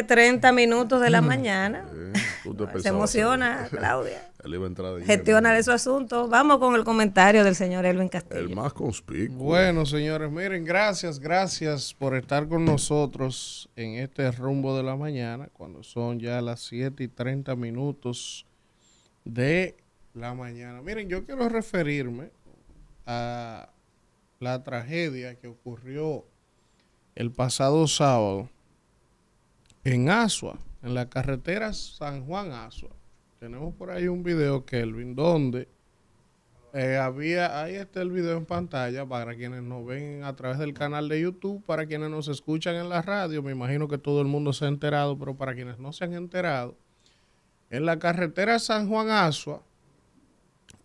7, 30 minutos de la mañana. Se emociona, Claudia. Gestiona de su asunto. Vamos con el comentario del señor Elvin Castillo. El más conspicuo. Bueno, señores, miren, gracias, gracias por estar con nosotros en este rumbo de la mañana, cuando son ya las 7 y 30 minutos de la mañana. Miren, yo quiero referirme a la tragedia que ocurrió el pasado sábado en Asua, en la carretera San Juan Asua. Tenemos por ahí un video, Kelvin, donde eh, había, ahí está el video en pantalla para quienes nos ven a través del canal de YouTube, para quienes nos escuchan en la radio, me imagino que todo el mundo se ha enterado, pero para quienes no se han enterado, en la carretera San Juan Asua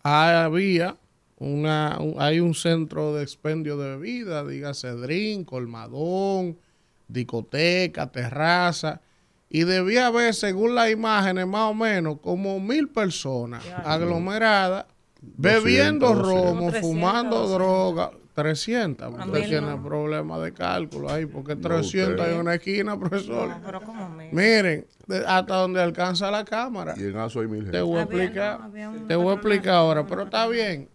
había una, hay un centro de expendio de bebidas, dígase drink, colmadón, discoteca, terraza, y debía haber, según las imágenes, más o menos como mil personas aglomeradas, bebiendo romo, fumando droga. 300, usted tiene problemas de cálculo ahí, porque 300 hay una esquina, profesor. Miren, hasta donde alcanza la cámara. Y en eso hay mil Te voy a explicar, te voy a explicar ahora, pero está bien.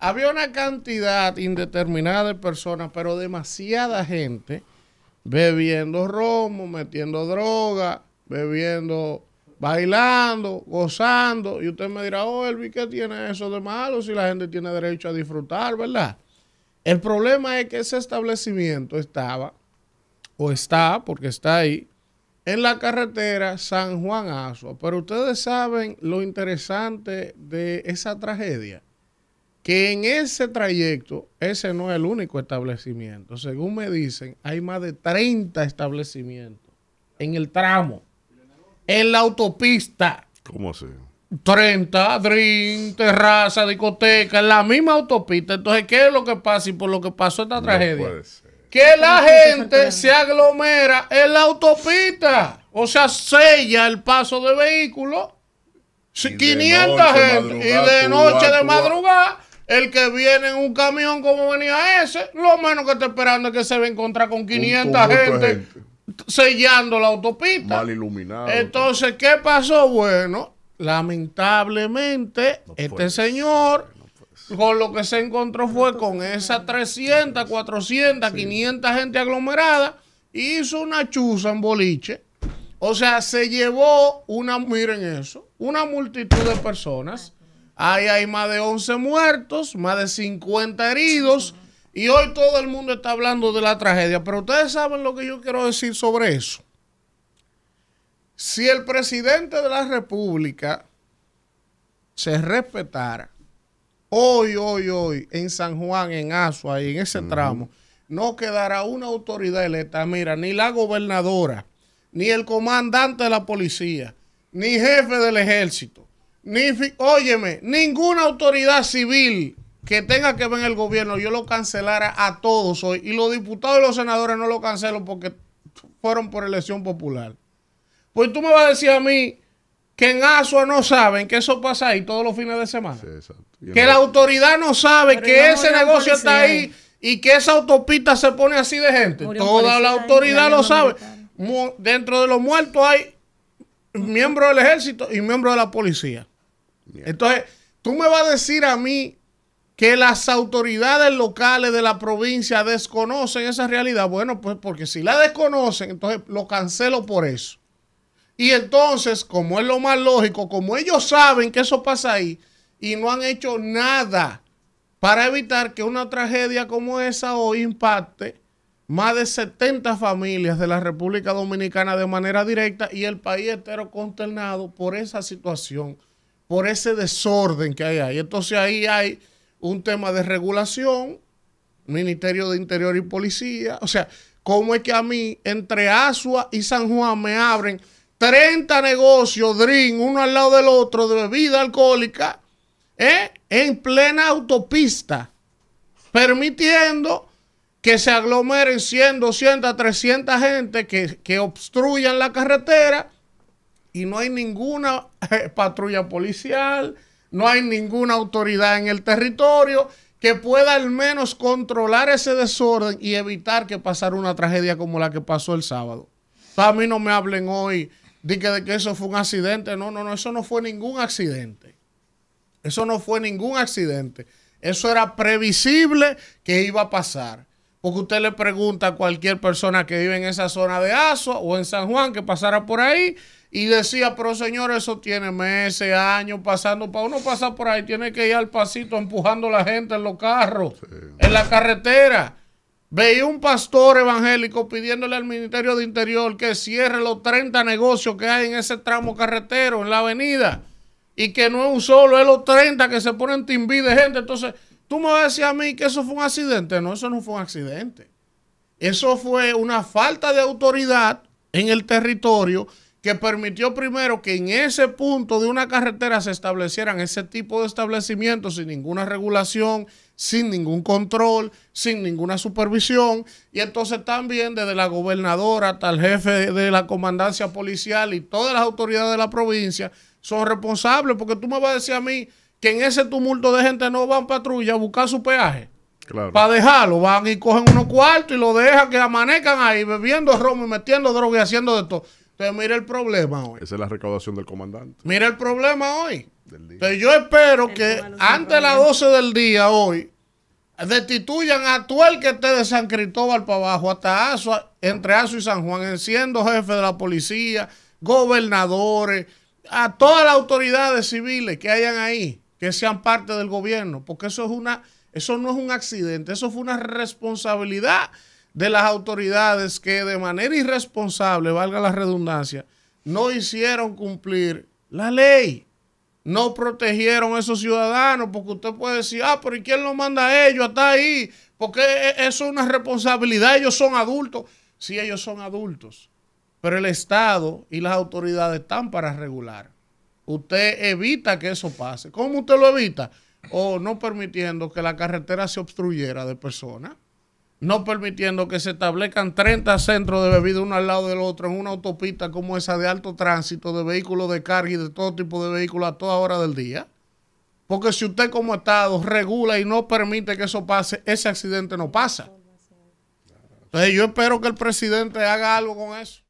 Había una cantidad indeterminada de personas, pero demasiada gente bebiendo romo, metiendo droga, bebiendo, bailando, gozando. Y usted me dirá, oh, Elvi, ¿qué tiene eso de malo si la gente tiene derecho a disfrutar, verdad? El problema es que ese establecimiento estaba, o está, porque está ahí, en la carretera San Juan Asua. Pero ustedes saben lo interesante de esa tragedia que en ese trayecto, ese no es el único establecimiento. Según me dicen, hay más de 30 establecimientos en el tramo, en la autopista. ¿Cómo así? 30, drink, terraza, discoteca, en la misma autopista. Entonces, ¿qué es lo que pasa y por lo que pasó esta tragedia? Que la gente se aglomera en la autopista. O sea, sella el paso de vehículos. 500 gente. Y de noche de madrugada el que viene en un camión como venía ese, lo menos que está esperando es que se va a encontrar con 500 gente, sellando la autopista. Mal iluminado. Entonces, ¿qué pasó? Bueno, lamentablemente, este señor, con lo que se encontró fue con esas 300, 400, 500 gente aglomerada, hizo una chuza en boliche. O sea, se llevó una, miren eso, una multitud de personas Ahí hay más de 11 muertos, más de 50 heridos. Y hoy todo el mundo está hablando de la tragedia. Pero ustedes saben lo que yo quiero decir sobre eso. Si el presidente de la República se respetara, hoy, hoy, hoy, en San Juan, en Asua y en ese tramo, no quedará una autoridad electa. Mira, ni la gobernadora, ni el comandante de la policía, ni jefe del ejército, ni, óyeme, ninguna autoridad civil que tenga que ver en el gobierno, yo lo cancelara a todos hoy. Y los diputados y los senadores no lo cancelo porque fueron por elección popular. Pues tú me vas a decir a mí que en Asua no saben que eso pasa ahí todos los fines de semana. que la autoridad no sabe que ese negocio está ahí y que esa autopista se pone así de gente. Toda la autoridad lo sabe. Dentro de los muertos hay miembros del ejército y miembros de la policía. Entonces, tú me vas a decir a mí que las autoridades locales de la provincia desconocen esa realidad. Bueno, pues porque si la desconocen, entonces lo cancelo por eso. Y entonces, como es lo más lógico, como ellos saben que eso pasa ahí y no han hecho nada para evitar que una tragedia como esa hoy impacte más de 70 familias de la República Dominicana de manera directa y el país entero consternado por esa situación por ese desorden que hay ahí. Entonces ahí hay un tema de regulación, Ministerio de Interior y Policía. O sea, ¿cómo es que a mí entre Asua y San Juan me abren 30 negocios, drink, uno al lado del otro, de bebida alcohólica, ¿eh? en plena autopista, permitiendo que se aglomeren 100, 200, 300 gente que, que obstruyan la carretera y no hay ninguna eh, patrulla policial, no hay ninguna autoridad en el territorio que pueda al menos controlar ese desorden y evitar que pasara una tragedia como la que pasó el sábado. A mí no me hablen hoy de que, de que eso fue un accidente. No, no, no, eso no fue ningún accidente. Eso no fue ningún accidente. Eso era previsible que iba a pasar. Porque usted le pregunta a cualquier persona que vive en esa zona de Aso o en San Juan que pasara por ahí y decía, pero señor, eso tiene meses, años pasando. Para uno pasar por ahí, tiene que ir al pasito empujando a la gente en los carros, en la carretera. Veía un pastor evangélico pidiéndole al Ministerio de Interior que cierre los 30 negocios que hay en ese tramo carretero, en la avenida. Y que no es un solo, es los 30 que se ponen timbí de gente. Entonces, tú me vas a decir a mí que eso fue un accidente. No, eso no fue un accidente. Eso fue una falta de autoridad en el territorio que permitió primero que en ese punto de una carretera se establecieran ese tipo de establecimientos sin ninguna regulación, sin ningún control, sin ninguna supervisión. Y entonces también desde la gobernadora hasta el jefe de la comandancia policial y todas las autoridades de la provincia son responsables, porque tú me vas a decir a mí que en ese tumulto de gente no van patrulla a buscar su peaje. Para dejarlo, van y cogen unos cuartos y lo dejan que amanezcan ahí bebiendo romo y metiendo droga y haciendo de todo. Entonces, mira el problema hoy. Esa es la recaudación del comandante. Mira el problema hoy. Entonces, yo espero que antes de las 12 del día hoy destituyan a todo el que esté de San Cristóbal para abajo, hasta Aso, entre Aso y San Juan, siendo jefe de la policía, gobernadores, a todas las autoridades civiles que hayan ahí, que sean parte del gobierno, porque eso es una, eso no es un accidente, eso fue una responsabilidad de las autoridades que de manera irresponsable, valga la redundancia, no hicieron cumplir la ley. No protegieron a esos ciudadanos, porque usted puede decir, ah, pero ¿y quién lo manda a ellos hasta ahí? Porque e, e, eso es una responsabilidad, ellos son adultos. Sí, ellos son adultos, pero el Estado y las autoridades están para regular. Usted evita que eso pase. ¿Cómo usted lo evita? O no permitiendo que la carretera se obstruyera de personas no permitiendo que se establezcan 30 centros de bebida uno al lado del otro en una autopista como esa de alto tránsito, de vehículos de carga y de todo tipo de vehículos a toda hora del día. Porque si usted como Estado regula y no permite que eso pase, ese accidente no pasa. Entonces yo espero que el presidente haga algo con eso.